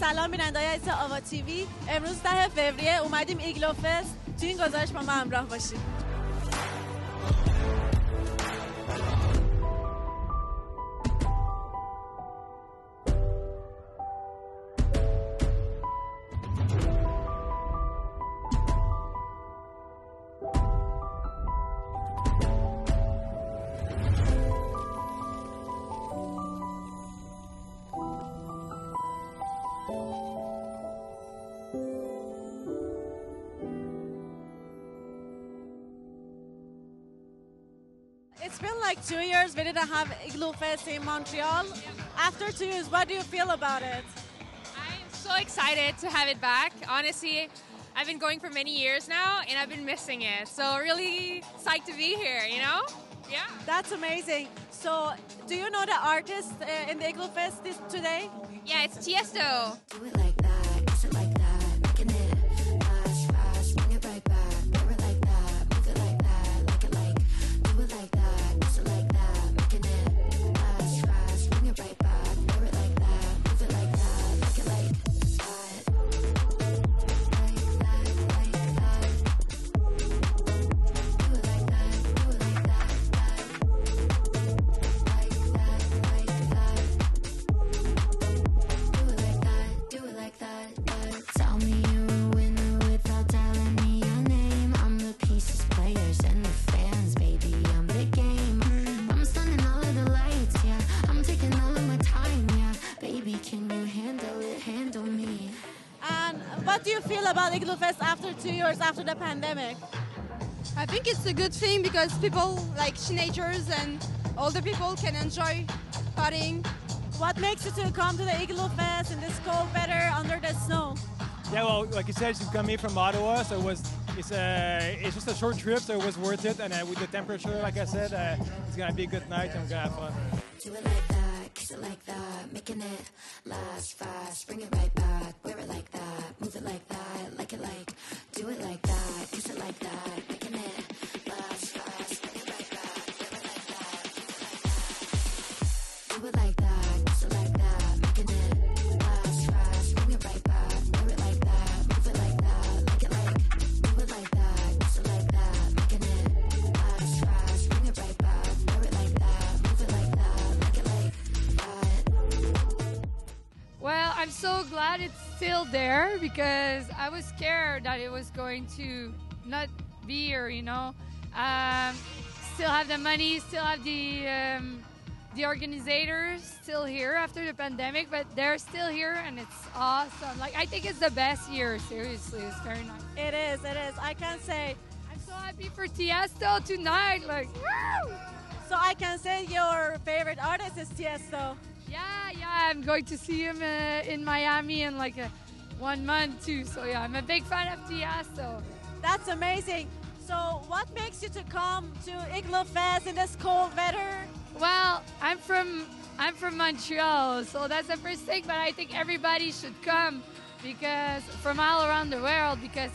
سلام بیننده های آوا تیوی. امروز ده فوریه اومدیم ایگلو فست. تو این گزارش با ما همراه باشید. It's been like two years we didn't have Igloofest in Montreal. After two years, what do you feel about it? I'm so excited to have it back. Honestly, I've been going for many years now and I've been missing it. So really psyched to be here, you know? Yeah. That's amazing. So, do you know the artist uh, in the Igloofest this, today? Yeah, it's Tiesto. Do you feel about Igloofest after two years after the pandemic? I think it's a good thing because people like teenagers and older people can enjoy partying. What makes you to come to the Igloofest in this cold weather under the snow? Yeah, well, like you said, she's coming from Ottawa, so it was it's a it's just a short trip, so it was worth it. And uh, with the temperature, like I said, uh, it's gonna be a good night and we're gonna have fun. It like that, making it last fast, bring it right back, wear it like that, move it like that, like it like, do it like that, kiss it like that, glad it's still there because I was scared that it was going to not be here, you know. Um, still have the money, still have the um, the organizers still here after the pandemic, but they're still here and it's awesome. Like I think it's the best year. Seriously, it's very nice. It is, it is. I can say, I'm so happy for Tiesto tonight. Like, woo! so I can say your favorite artist is Tiesto. Yeah, yeah, I'm going to see him uh, in Miami in like a one month too. So yeah, I'm a big fan of Tiesto. That's amazing. So, what makes you to come to Igloofest in this cold weather? Well, I'm from I'm from Montreal, so that's the first thing. But I think everybody should come because from all around the world because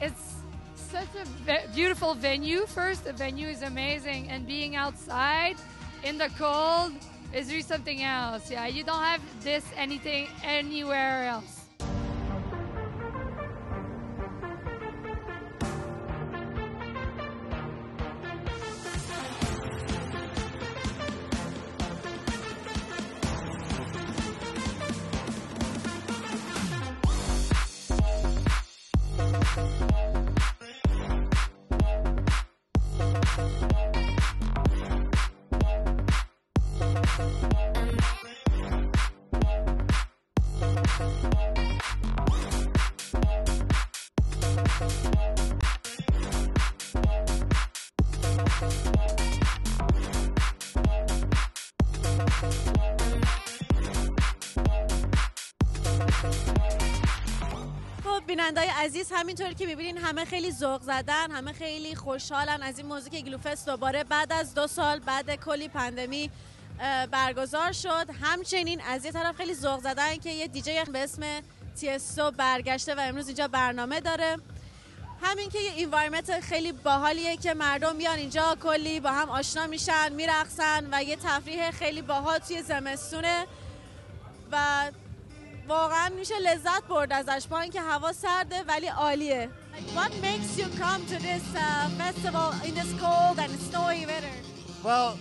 it's such a beautiful venue. First, the venue is amazing, and being outside in the cold is really something else. Yeah, you don't have this anything anywhere else. بینندای عزیز همینطور که می‌بینین همه خیلی ذوق زدن همه خیلی خوشحالن از این موضوع که ایگلو فست دوباره بعد از دو سال بعد کلی پندمی اه، برگزار شد. همچنین از یه طرف خیلی ذوق زدن که یه دیجی به اسم تیستو برگشته و امروز اینجا برنامه داره. همین که یه انوایرمنت خیلی باحالیه که مردم بیان اینجا کلی با هم آشنا میشن میرقصن و یه تفریح خیلی باحال توی زمستونه. و واقعا میشه لذت برد ازش با اینکه هوا سرده ولی عالیه. What makes you come to this uh, festival in this cold and snowy weather? Well,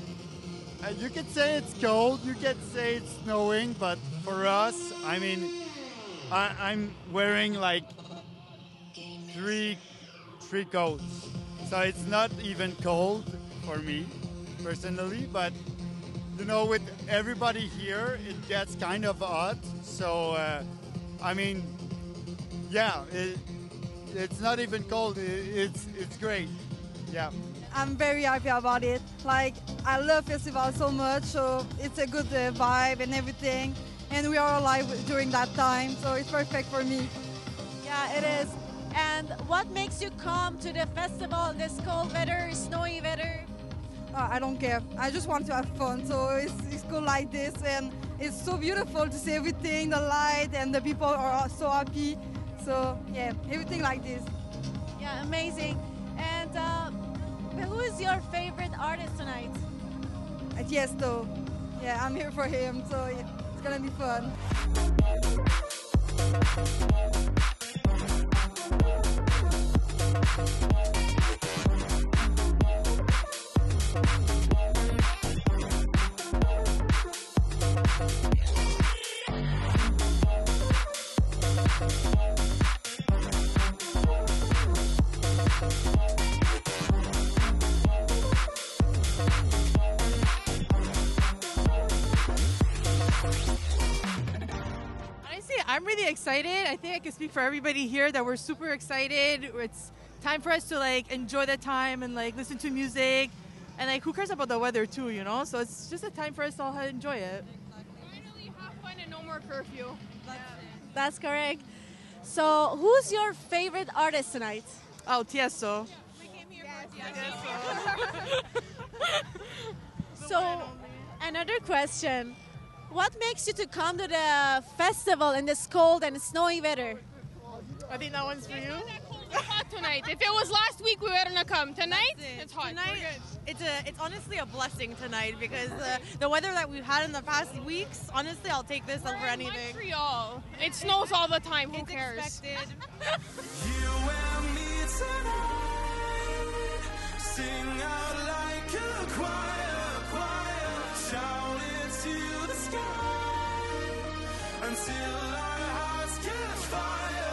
uh, you could say it's cold, you could say it's snowing, but for us, I mean, I, I'm wearing like three three coats, so it's not even cold for me personally. But you know, with everybody here, it gets kind of hot. So, uh, I mean, yeah, it, it's not even cold. It, it's it's great. Yeah. I'm very happy about it. Like I love festival so much, so it's a good uh, vibe and everything. And we are alive during that time, so it's perfect for me. Yeah, it is. And what makes you come to the festival in this cold weather, snowy weather? Uh, I don't care. I just want to have fun. So it's, it's cool like this, and it's so beautiful to see everything, the light, and the people are so happy. So yeah, everything like this. Yeah, amazing. And uh, who is your favorite artist tonight? Tiesto. Yeah, I'm here for him, so it's gonna be fun. I'm really excited. I think I can speak for everybody here that we're super excited. It's time for us to like enjoy the time and like listen to music. And like who cares about the weather too, you know? So it's just a time for us all to all enjoy it. Finally, have fun and no more curfew. That's correct. So, who's your favorite artist tonight? Oh, Tiesto. So, another question. What makes you to come to the festival in this cold and snowy weather? I think that one's for you. It's hot tonight. If it was last week, we wouldn't have come. Tonight, it's hot. Tonight, it's a it's honestly a blessing tonight because uh, the weather that we've had in the past weeks, honestly, I'll take this over We're in anything. Montreal. It snows all the time. Who It's cares? expected. sky until our hearts catch fire.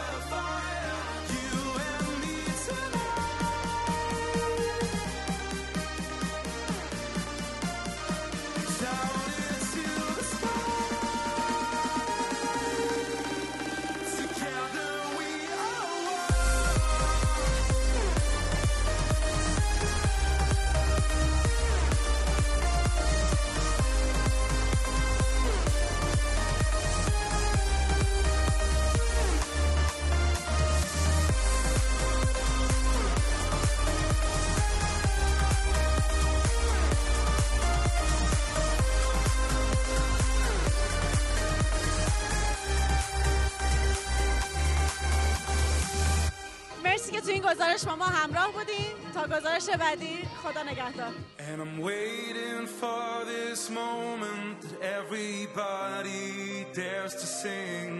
گزارش با ما همراه بودین تا گزارش بعدی خدا نگهدار And I'm waiting for this moment that everybody dares to sing.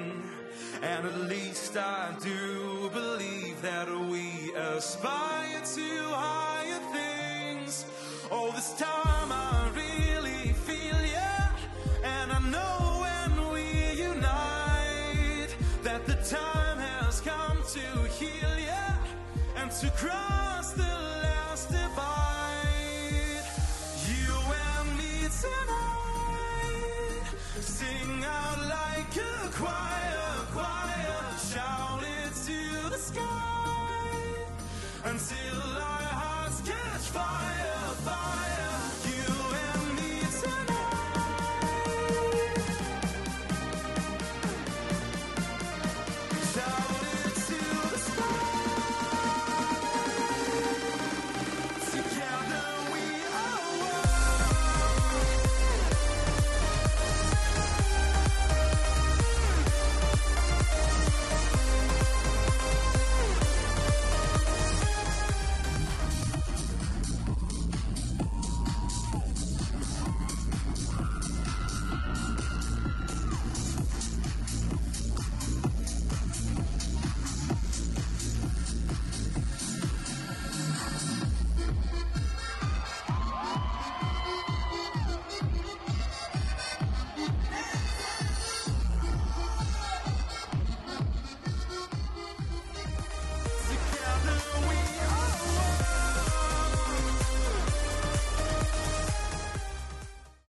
And at least I do believe that we aspire to higher things. Oh, this time I really feel ya. And I know when we unite that the time has come to heal ya and to cross the last divide. You and me tonight, sing out like a choir, choir, shout it to the sky until our hearts catch fire.